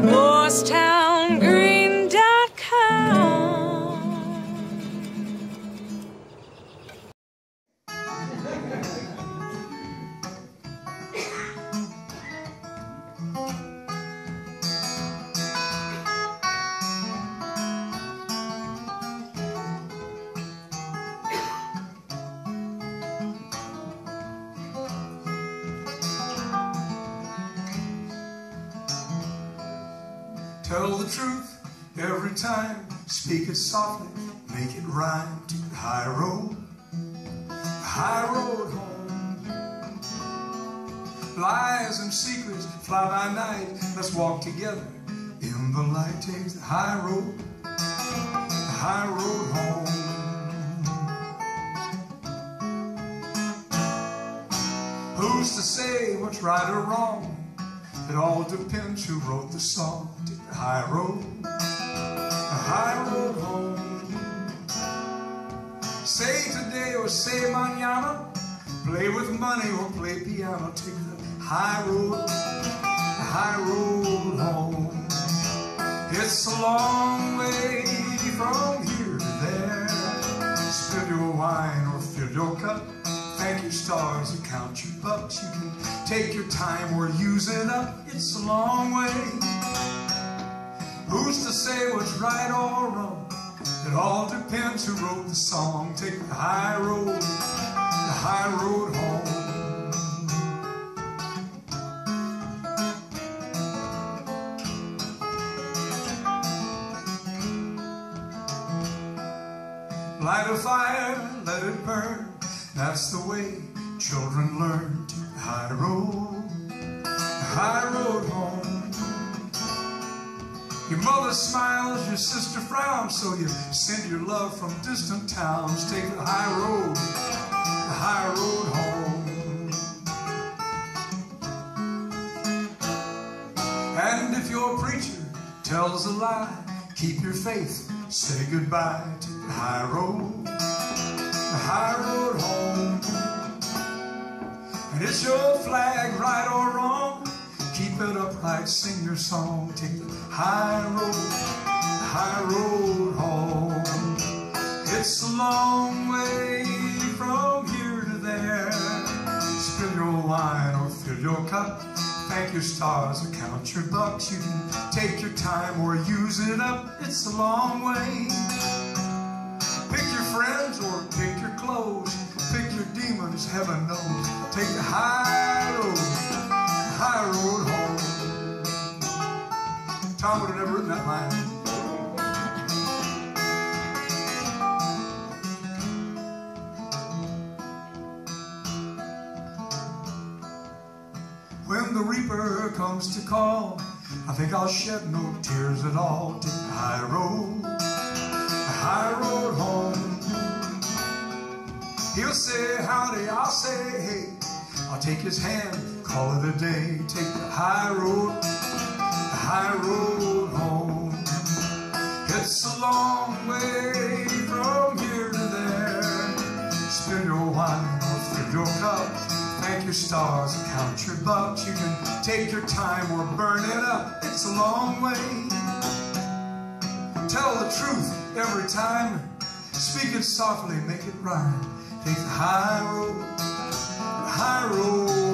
Morristown Green. Tell the truth every time. Speak it softly, make it rhyme to the high road, high road home. Lies and secrets fly by night. Let's walk together in the light. Take the high road, high road home. Who's to say what's right or wrong? It all depends who wrote the song. Take the high road, the high road home. Say today or say mañana. Play with money or play piano. Take the high road, the high road home. It's a long way from here to there. Spill your wine or fill your cup. Your stars and count your bucks. You can take your time or use it up. It's a long way. Who's to say what's right or wrong? It all depends who wrote the song. Take the high road, the high road home. Light a fire, let it burn. That's the way children learn to high road, high road home. Your mother smiles, your sister frowns, so you send your love from distant towns. Take the high road, the high road home. And if your preacher tells a lie, keep your faith, say goodbye to the high road, right or wrong, keep it upright, sing your song, take the high road, high road home. It's a long way from here to there. Spill your wine or fill your cup. Thank your stars or count your bucks. You can take your time or use it up. It's a long way. Pick your friends or pick your clothes. Pick your demons, heaven knows. Take the high high road home. Tom would have never written that line. When the reaper comes to call, I think I'll shed no tears at all. Take the high road, the high road home. He'll say howdy, I'll say hey. I'll take his hand, call it a day. Take the high road, the high road home. It's a long way from here to there. Spill your wine or fill your cup. Thank your stars count your bucks. You can take your time or burn it up. It's a long way. Tell the truth every time. Speak it softly, make it rhyme. Take the high road, the high road